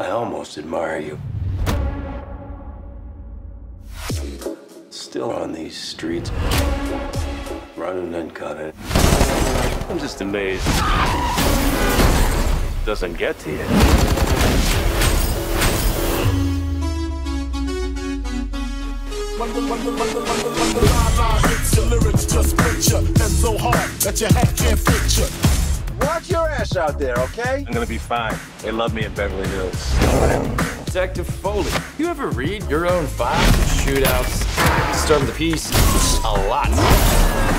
I almost admire you. Still on these streets, running and cutting. I'm just amazed. Doesn't get to you. Lyrics just picture and so hard that your can't you. Watch your ass out there, okay? I'm gonna be fine. They love me in Beverly Hills. Detective Foley, you ever read your own files? Shootouts, storm the peace, a lot.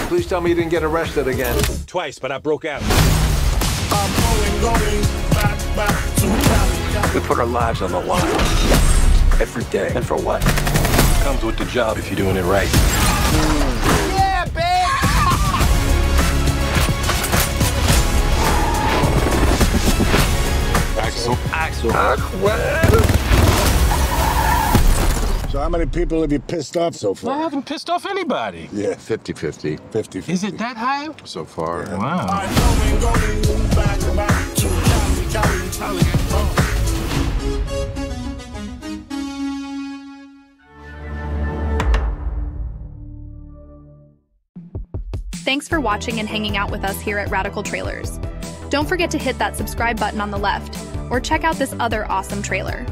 Please tell me you didn't get arrested again. Twice, but I broke out. I'm going, going back, back to We put our lives on the line every day. And for what? Comes with the job if you're doing it right. Hmm. Axel. Axel. So how many people have you pissed off so far? I haven't pissed off anybody. Yeah, 50-50 50-50. Is it that high? so far. Wow. I'm going, going back, back to Cali, Cali, Cali. Uh. Thanks for watching and hanging out with us here at Radical Trailers. Don't forget to hit that subscribe button on the left or check out this other awesome trailer.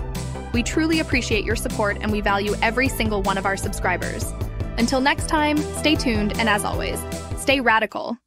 We truly appreciate your support and we value every single one of our subscribers. Until next time, stay tuned and as always, stay radical.